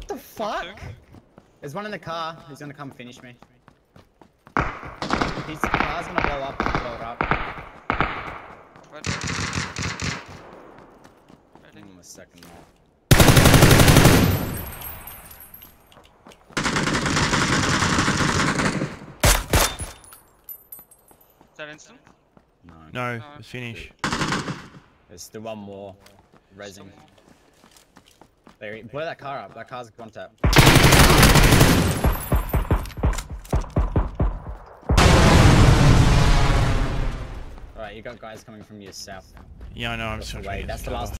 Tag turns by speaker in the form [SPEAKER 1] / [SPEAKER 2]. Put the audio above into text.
[SPEAKER 1] fuck? There's one in the car. He's gonna come finish me. His car's gonna blow up. Blow it up.
[SPEAKER 2] What? Ready?
[SPEAKER 1] Mm, a second more.
[SPEAKER 2] Is that instant?
[SPEAKER 1] No.
[SPEAKER 3] No,
[SPEAKER 2] No.
[SPEAKER 3] it's finish.
[SPEAKER 1] There's still one more. Resing. There, blow that car up. That car's a contact. Alright, you got guys coming from your south.
[SPEAKER 3] Yeah, I know. I'm just trying to
[SPEAKER 1] That's the last